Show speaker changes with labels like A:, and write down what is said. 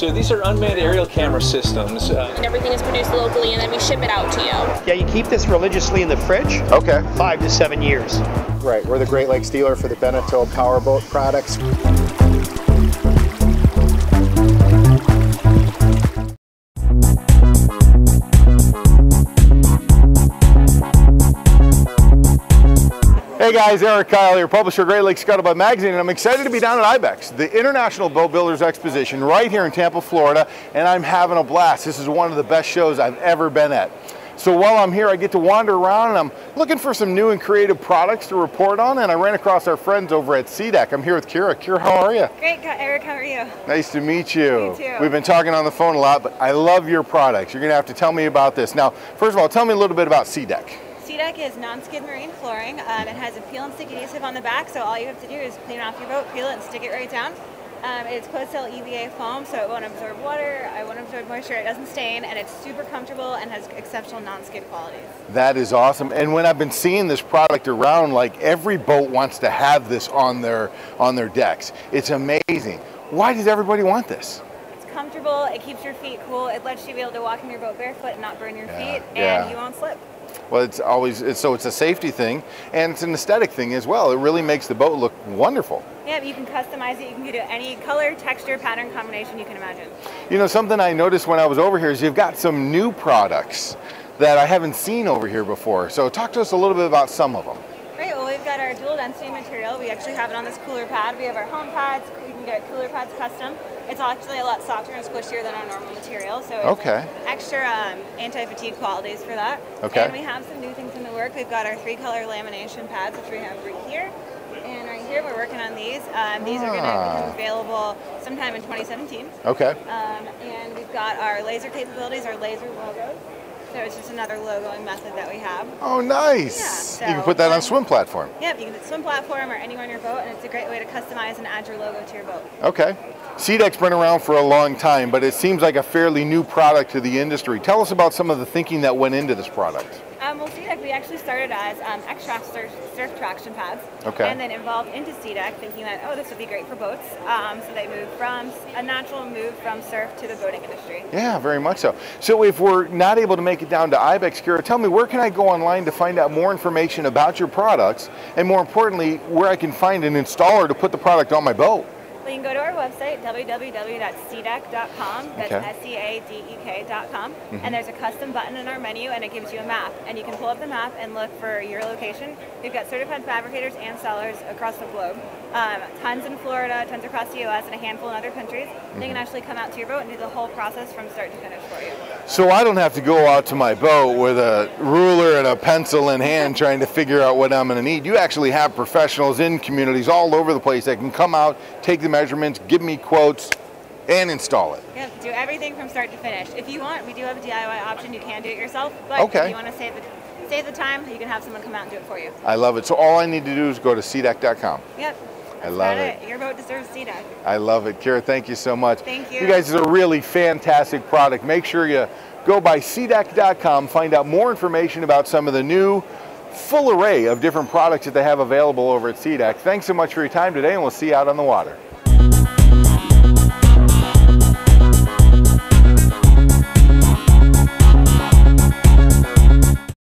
A: So these are unmanned aerial camera systems. Uh,
B: and everything is produced locally and then we ship it out to you.
C: Yeah, you keep this religiously in the fridge.
D: Okay.
C: Five to seven years.
D: Right, we're the Great Lakes dealer for the Beneteau Powerboat products. Hey guys, Erik Kyle here, publisher of Great Lakes Scuttlebutt Magazine, and I'm excited to be down at IBEX, the International Boat Builders Exposition, right here in Tampa, Florida, and I'm having a blast. This is one of the best shows I've ever been at. So while I'm here, I get to wander around and I'm looking for some new and creative products to report on, and I ran across our friends over at SeaDek. I'm here with Kira. Kira, how are you?
E: Great, Erik, how are you?
D: Nice to meet you.
E: Me too.
D: We've been talking on the phone a lot, but I love your products. You're gonna have to tell me about this. Now, first of all, tell me a little bit about SeaDek.
E: SeaDek is non-skid marine flooring. Um, it has a peel and stick adhesive on the back, so all you have to do is clean off your boat, peel it, and stick it right down. Um, it's closed-cell EVA foam, so it won't absorb water, it won't absorb moisture, it doesn't stain, and it's super comfortable and has exceptional non-skid qualities.
D: That is awesome. And when I've been seeing this product around, like every boat wants to have this on their on their decks. It's amazing. Why does everybody want this?
E: It's comfortable, it keeps your feet cool, it lets you be able to walk in your boat barefoot and not burn your
D: Yeah,
E: feet, and
D: yeah.
E: you won't slip.
D: Well, it's always it's, so it's a safety thing and it's an aesthetic thing as well. It really makes the boat look wonderful.
E: Yeah, you can customize it, you can do any color, texture, pattern combination you can imagine.
D: You know, something I noticed when I was over here is you've got some new products that I haven't seen over here before. So talk to us a little bit about some of them.
E: We've got our dual density material. We actually have it on this cooler pad. We have our home pads, you can get cooler pads custom. It's actually a lot softer and squishier than our normal material, so it's
D: Okay.
E: extra um, anti-fatigue qualities for that.
D: Okay.
E: And we have some new things in the work. We've got our three color lamination pads, which we have right here. And right here, we're working on these. Um, these are going to
D: Ah.
E: become available sometime in 2017.
D: Okay.
E: Um, and we've got our laser capabilities, our laser logos. So it's just another logoing method that we have.
D: Oh, nice.
E: Yeah,
D: you can put that on swim platform.
E: Yep, you can put swim platform or anywhere on your boat, and it's a great way to customize and add your logo to your boat.
D: Okay. SeaDek's been around for a long time, but it seems like a fairly new product to the industry. Tell us about some of the thinking that went into this product.
E: Um, well, SeaDek, we actually started as um, extra surf, surf traction pads,
D: Okay.
E: and then evolved into SeaDek, thinking that oh, this would be great for boats. Um, so they moved from a natural move from surf to the boating industry.
D: Yeah, very much so. So if we're not able to make it down to IBEX, Kira, tell me where can I go online to find out more information about your products, and more importantly, where I can find an installer to put the product on my boat.
E: Well, you can go to our website, www.seadek.com. That's
D: Okay.
E: S-E-A-D-E-K.com.
D: Mhm.
E: And there's a custom button in our menu, and it gives you a map. And you can pull up the map and look for your location. We've got certified fabricators and sellers across the globe. Um, tons in Florida, tons across the U.S., and a handful in other countries. They
D: Mm-hmm.
E: can actually come out to your boat and do the whole process from start to finish for you.
D: So I don't have to go out to my boat with a ruler and a pencil in hand trying to figure out what I'm going to need. You actually have professionals in communities all over the place that can come out, take the measurements, give me quotes, and install it.
E: Yeah, do everything from start to finish. If you want, we do have a DIY option. You can do it yourself, but
D: Okay.
E: if you want to save the save the time, you can have someone come out and do it for you.
D: I love it. So all I need to do is go to seadek.com.
E: Yep.
D: I love
E: about
D: it.
E: Your boat deserves SeaDek.
D: I love it. Kira, thank you so much.
E: Thank you.
D: You guys is a really fantastic product. Make sure you go by seadek.com, find out more information about some of the new full array of different products that they have available over at SeaDek. Thanks so much for your time today, and we'll see you out on the water.